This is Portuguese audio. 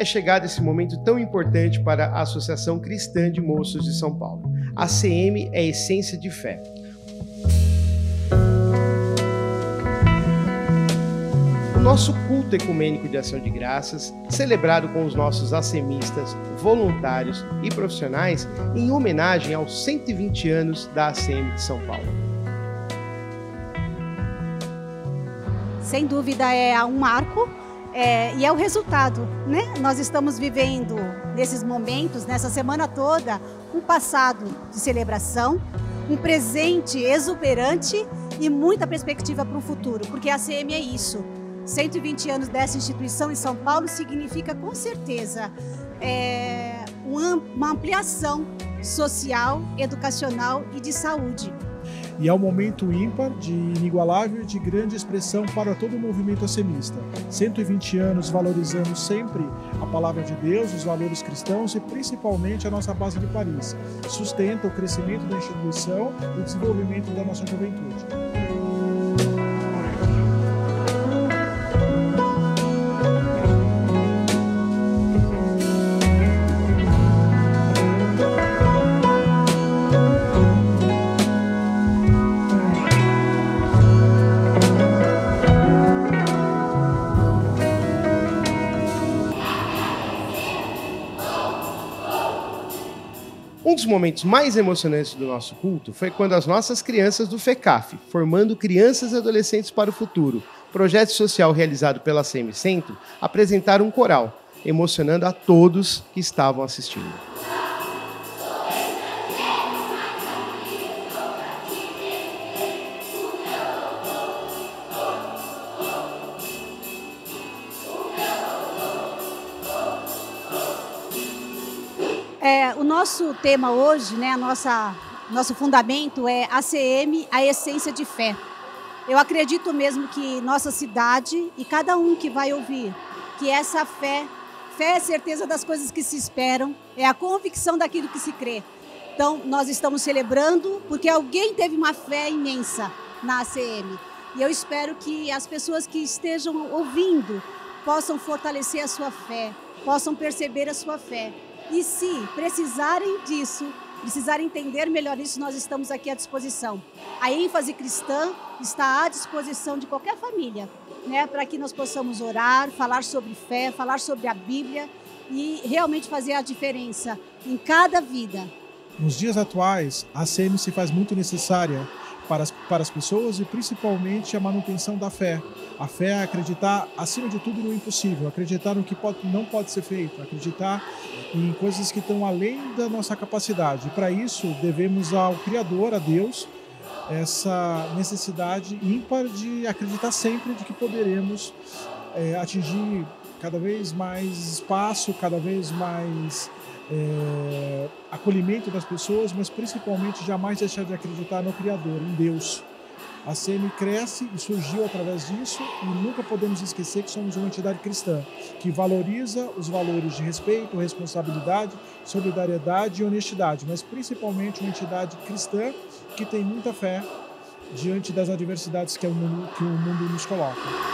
é chegado esse momento tão importante para a Associação Cristã de Moços de São Paulo. A CM é essência de fé. O nosso culto ecumênico de ação de graças, celebrado com os nossos ACMistas, voluntários e profissionais, em homenagem aos 120 anos da ACM de São Paulo. Sem dúvida é um marco é, e é o resultado, né? Nós estamos vivendo nesses momentos, nessa semana toda, um passado de celebração, um presente exuberante e muita perspectiva para o futuro, porque a ACM é isso 120 anos dessa instituição em São Paulo significa com certeza é, uma ampliação social, educacional e de saúde. E é um momento ímpar, de inigualável e de grande expressão para todo o movimento assemista. 120 anos valorizando sempre a palavra de Deus, os valores cristãos e principalmente a nossa base de Paris. Sustenta o crescimento da instituição e o desenvolvimento da nossa juventude. Um dos momentos mais emocionantes do nosso culto foi quando as nossas crianças do FECAF, formando crianças e adolescentes para o futuro, projeto social realizado pela CM Centro, apresentaram um coral, emocionando a todos que estavam assistindo. É, o nosso tema hoje, né, a nossa, nosso fundamento é ACM, a essência de fé. Eu acredito mesmo que nossa cidade e cada um que vai ouvir, que essa fé, fé é a certeza das coisas que se esperam, é a convicção daquilo que se crê. Então, nós estamos celebrando porque alguém teve uma fé imensa na ACM. E eu espero que as pessoas que estejam ouvindo possam fortalecer a sua fé, possam perceber a sua fé e se precisarem disso, precisarem entender melhor isso, nós estamos aqui à disposição. A ênfase cristã está à disposição de qualquer família, né, para que nós possamos orar, falar sobre fé, falar sobre a Bíblia e realmente fazer a diferença em cada vida. Nos dias atuais, a CM se faz muito necessária para as, para as pessoas e principalmente a manutenção da fé. A fé é acreditar, acima de tudo, no impossível, acreditar no que pode, não pode ser feito, acreditar em coisas que estão além da nossa capacidade. Para isso, devemos ao Criador, a Deus, essa necessidade ímpar de acreditar sempre de que poderemos é, atingir cada vez mais espaço, cada vez mais é, acolhimento das pessoas, mas principalmente jamais deixar de acreditar no Criador, em Deus. A CM cresce e surgiu através disso e nunca podemos esquecer que somos uma entidade cristã que valoriza os valores de respeito, responsabilidade, solidariedade e honestidade, mas principalmente uma entidade cristã que tem muita fé diante das adversidades que o mundo, que o mundo nos coloca.